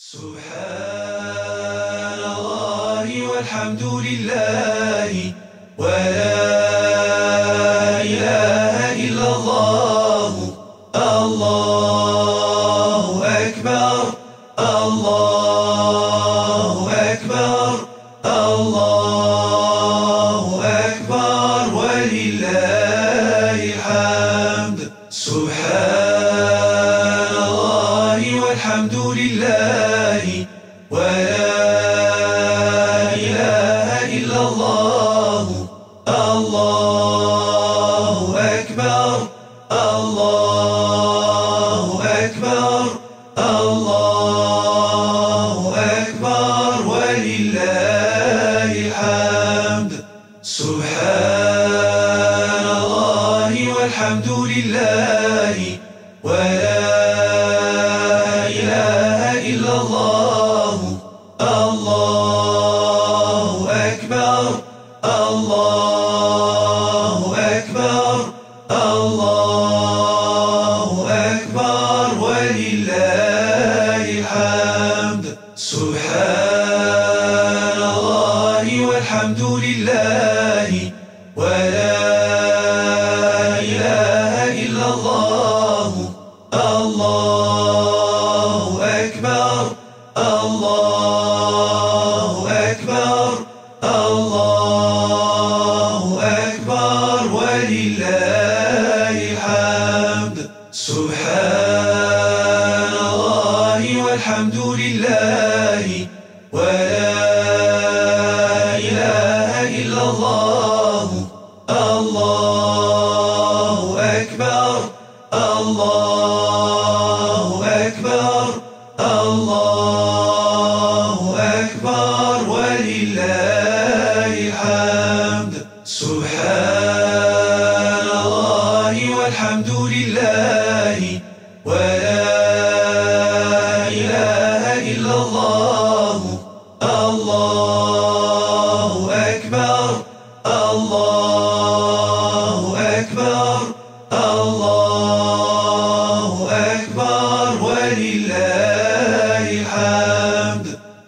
سبحان الله والحمد لله ولا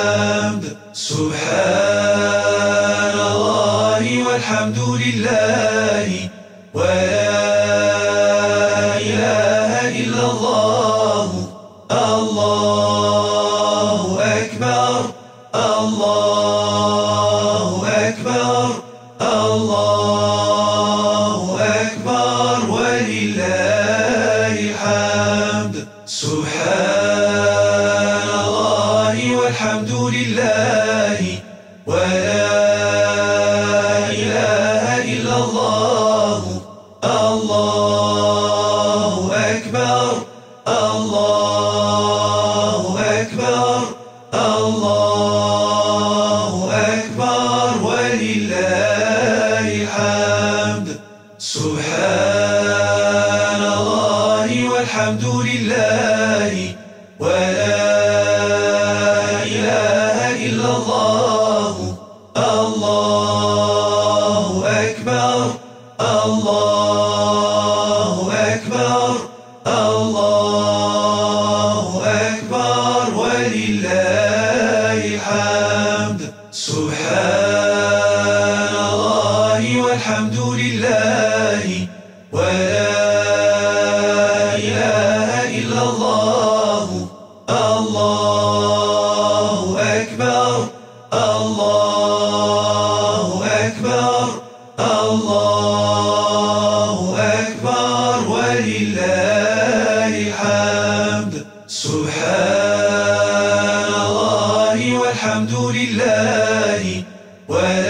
الحمد. سبحان الله والحمد لله. الحمد. سبحان الله والحمد لله. الحمد. سبحان الله والحمد لله. ولا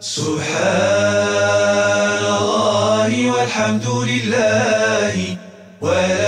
سبحان الله والحمد لله ولا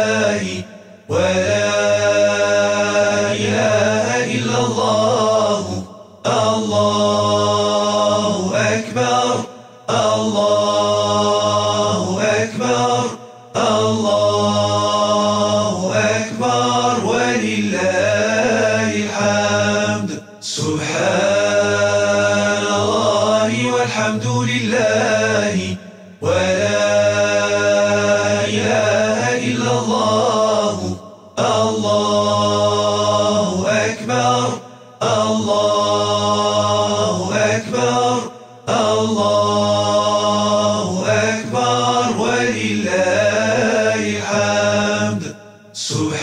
سبحان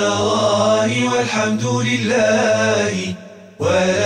الله والحمد لله ولا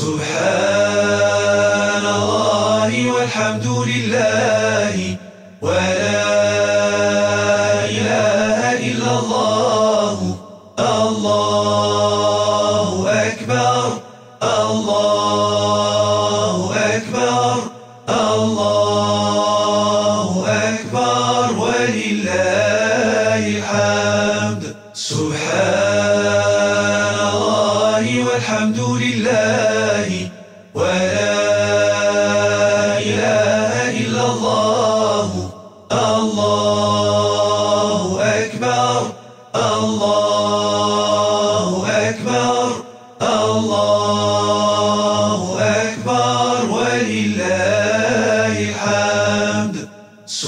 سبحان الله والحمد لله ولا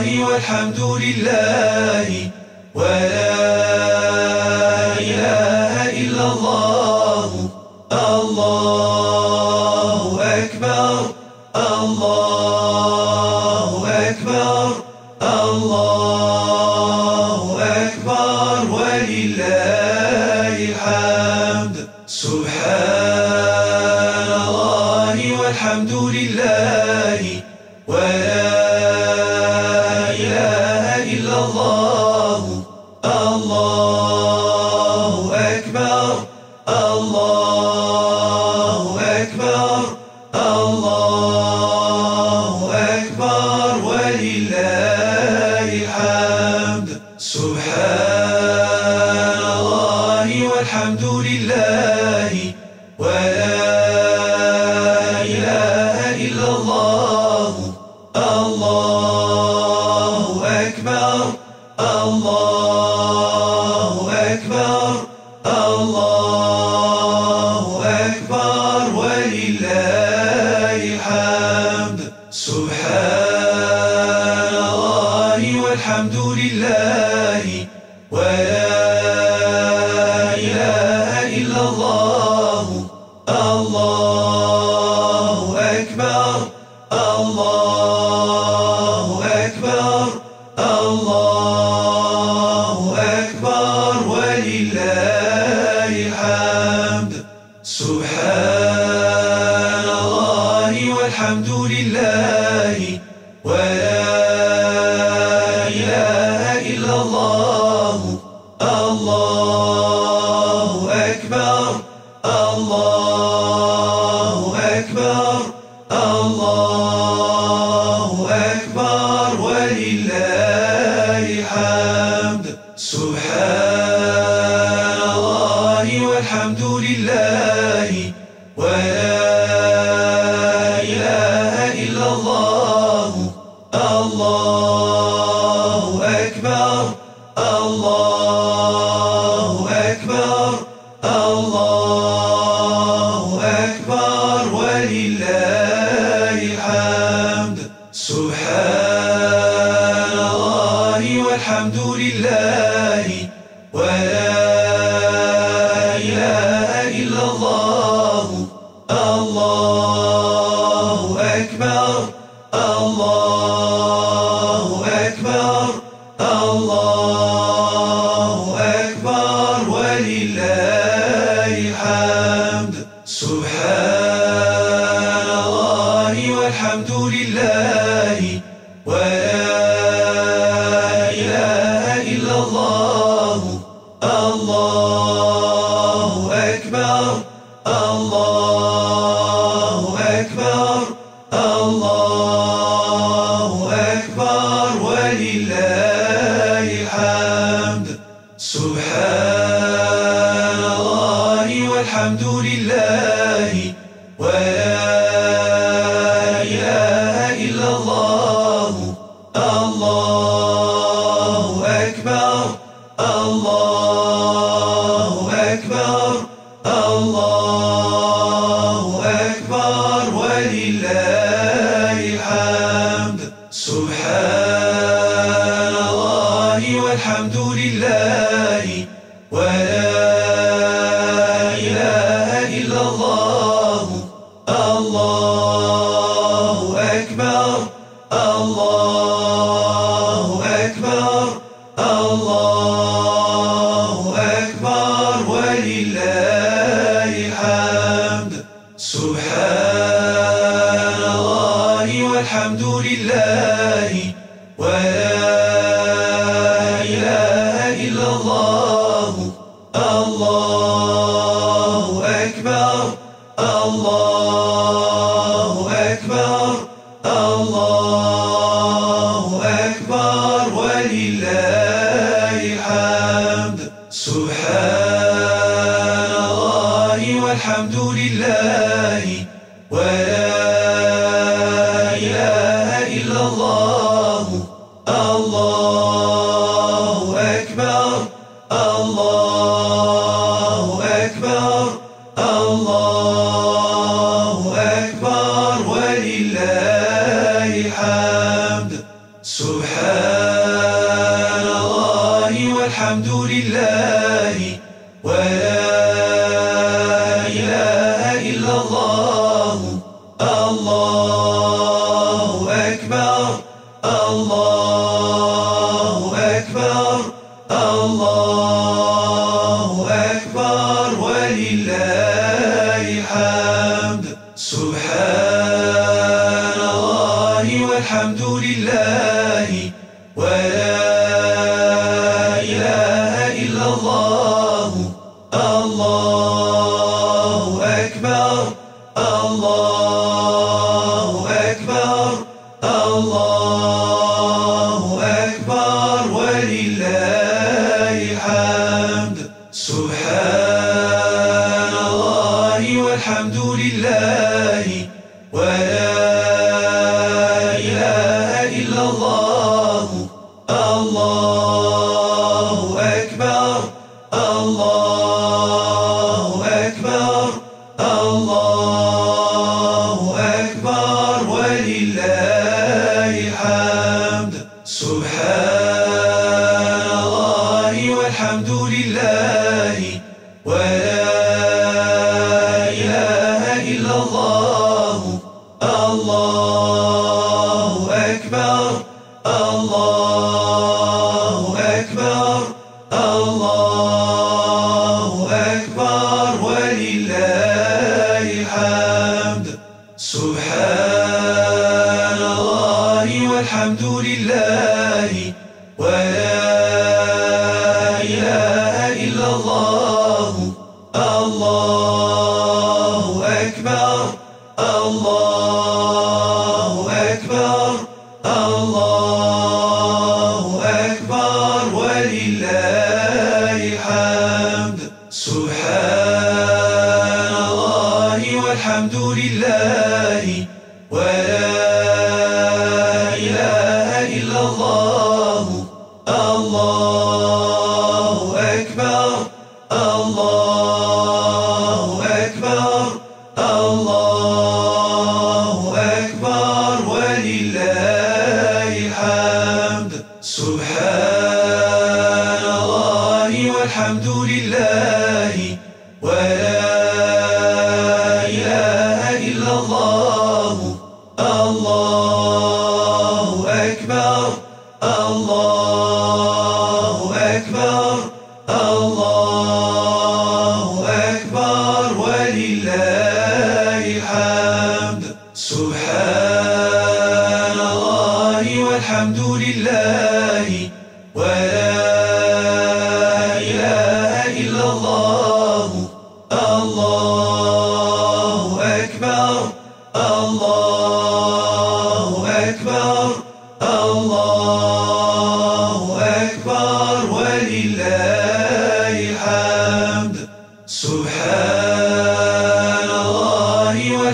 الله والحمد لله. الله والحمد لله. الحمد لله. Alhamdulillah. الحمد لله. الحمد لله. الله والحمد لله. والحمد الله والحمد لله.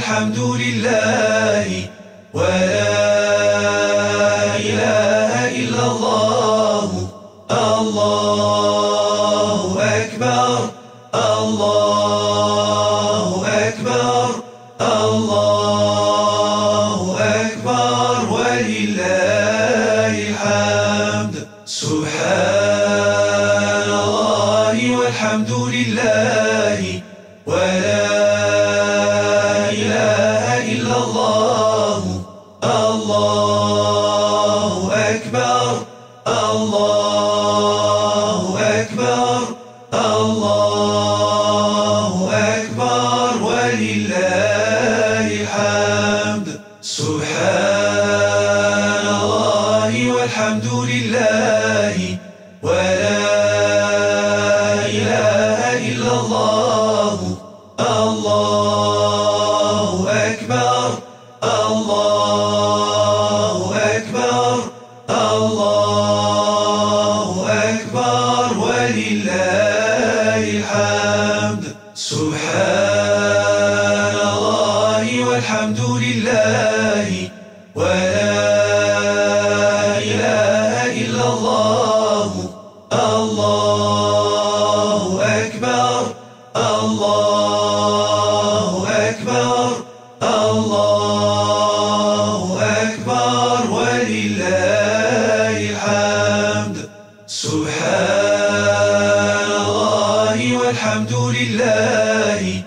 الله والحمد لله. الله والحمد لله.